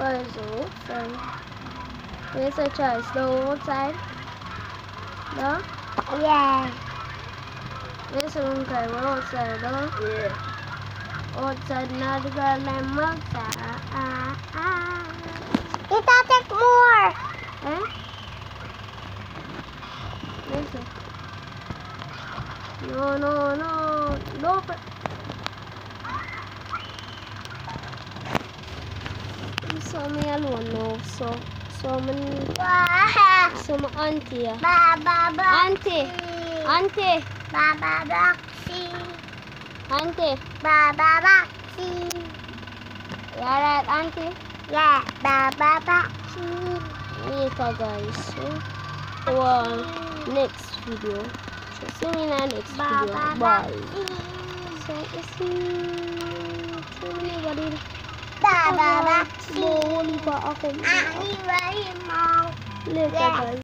oh, sorry. Here's a choice. The outside. No? Yeah. A room cry. We're outside, no? Yeah. Outside, not the girl named outside. Ah, ah. Tita, take more. Eh? Listen. No, no, no. No. Some alunno, so some some auntie. Ya. Baba boxy. Auntie. Auntie. Baba boxy. Auntie. Baba boxy. Yeah, right, auntie. Yeah, Baba. Later, guys. So, well, next video. So, see in our next Baba video. Bye. So, see. Bye. Bye. Baba Boxy. Bawal pa ako. Ani, wari mo. Later, Yeah. guys.